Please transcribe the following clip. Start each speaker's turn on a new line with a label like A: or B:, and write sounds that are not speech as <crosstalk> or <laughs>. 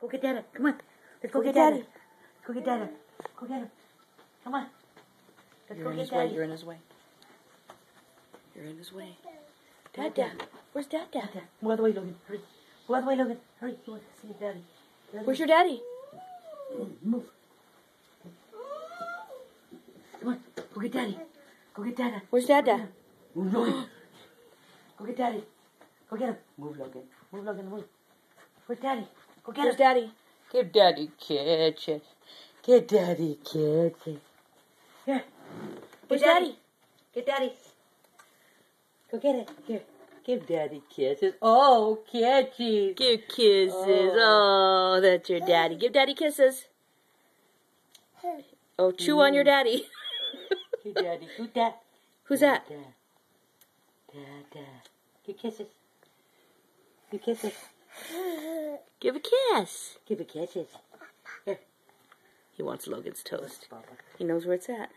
A: Go get Dada. Come on. Let's go, get, Daddy. Go get Dada. Go get him. Come on. Let's
B: You're
A: go
B: in
A: get
B: his way. You're in his way. You're in his way.
A: Dada.
B: Dada. Where's Dada?
A: Dada. Move out the way, Logan. Hurry. Out the way, Logan. Hurry. He wants to see his daddy. Daddy.
B: Where's your daddy?
A: Move. Come on. Go get Daddy. Go get Dada.
B: Where's Dada?
A: Move, Logan. Go get Daddy. Go get him. Move, Logan. Move, Logan. Move. Where's Daddy? Go get him.
B: daddy?
A: Give Daddy kisses. Give Daddy kisses. Here.
B: Where's
A: Get
B: daddy?
A: Get Daddy. Go get it. Here. Give Daddy kisses. Oh, kisses.
B: Give kisses.
A: Oh.
B: Oh, that's your daddy. Give daddy kisses. Oh, chew on your daddy. <laughs>
A: Give Daddy. Who's that?
B: Who's that?
A: Dad. Dad. Dad. Give kisses. Give kisses. <laughs>
B: Give a kiss.
A: Give a kisses. Here.
B: He wants Logan's toast. He knows where it's at.